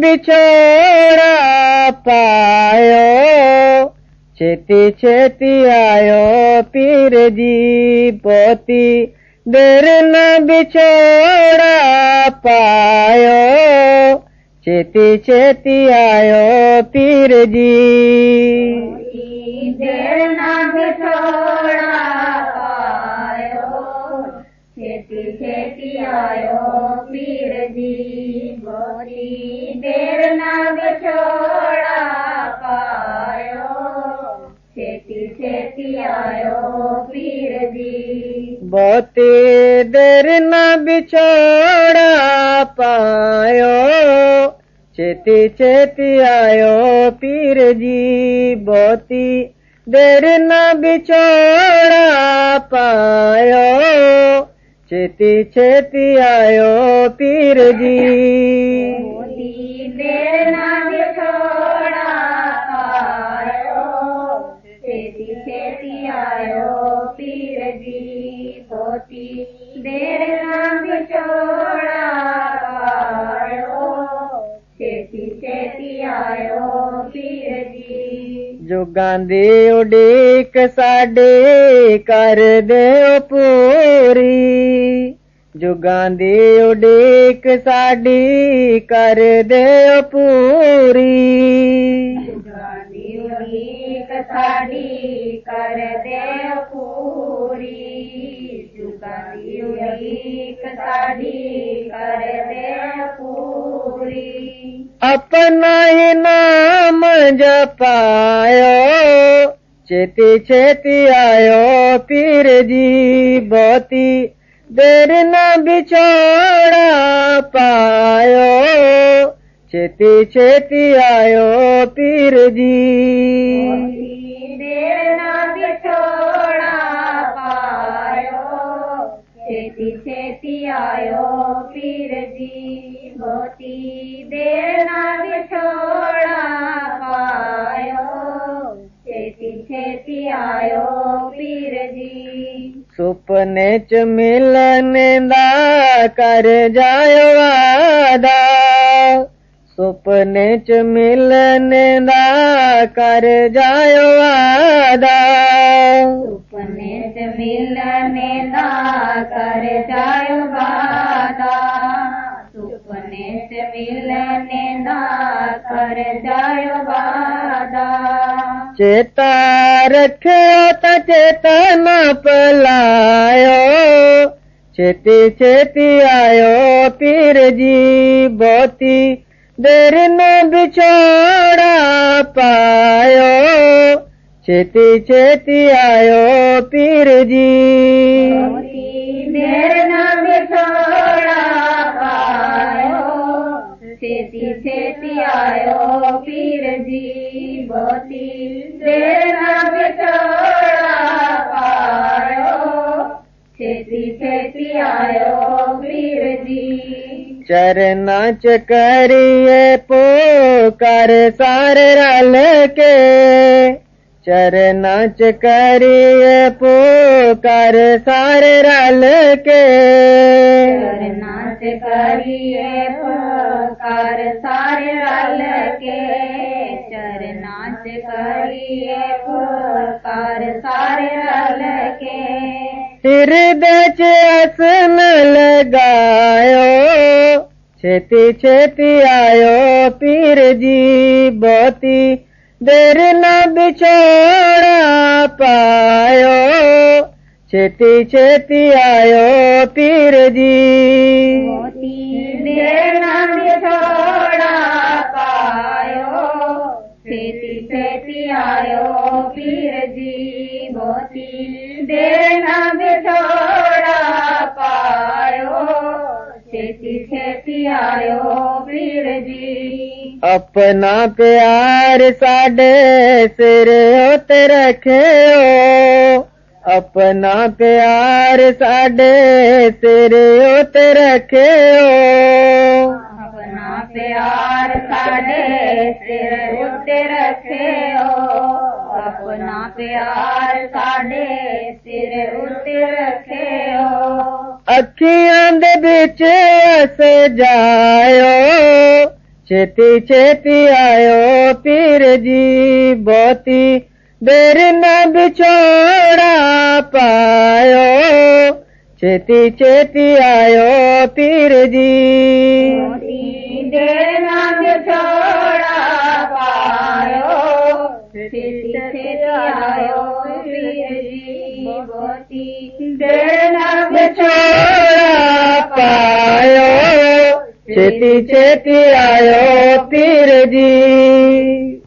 बिछोड़ा पायो। छेती छेती आयो पीर जी पोती। देर न बिछोड़ा पायो। छेती छेती आयो पीर जी। देर न बिछोड़ा बहुती देर न बिछोड़ा पायो। चेती चेती आयो पीर जी बोती। देर न बिछोड़ा पायो। चेती चेती आयो पीर जी। देर न जुगां दी उडीक साडी कर दिओ पूरी जुगां दी उडीक साडी कर दिओ पूरी गांधी उलीक साडी कर दे पूरी जुगांधी उलीक साडी कर दे पूरी अपना ही नाम जपायो। छेती छेती आयो पीर जी बहुती देर न बिछोड़ा पायो। छेती छेती आयो पीर जी पायो। आयो पीर जी मोती देर न बिछोड़ा सुपने च मिलने दा कर जायो वादा सुपने च मिलने दा कर जायो वादा सुपने से मिलने दा कर जायो वादा सुपने से मिलने दा कर जायो वादा चेता त चेता न पलायो। छेती छेती आयो पीर जी बहुती देर न बिछोड़ा पायो। छेती छेती आयो पीर जी। देर न बिछोड़ा पायो। छेती छेती आयो पीर जी। चरना च करिए पोकर सारे रल के। चरना च करिए पोकर सारे रल के। नाच करिए पुकार सारे रल के। चरनाच करिए पुकार सारे रल के। हृदय च असन लगायो छेती छेती आयो पीर जी बोती। देर न बिछोड़ा पायो। छेती छेती आयो पीर जी। मोती देर न बिछोड़ा छेती छेती आयो पीर जी मोती अपना प्यार साडे सिर उत रखियो अपना प्यार साडे सिर उत रखियो अपना प्यार साडे सिर उत्ते रखियो अपना प्यार साडे सिर उत्ते रखियो अखियाँ दे बिच अस जायो। छेती चेती आयो पीर जी बोती। न बिछोड़ा पायो। छेती छेती आयो पीरजी चोड़ा आयो आयो किरायो पीर जी।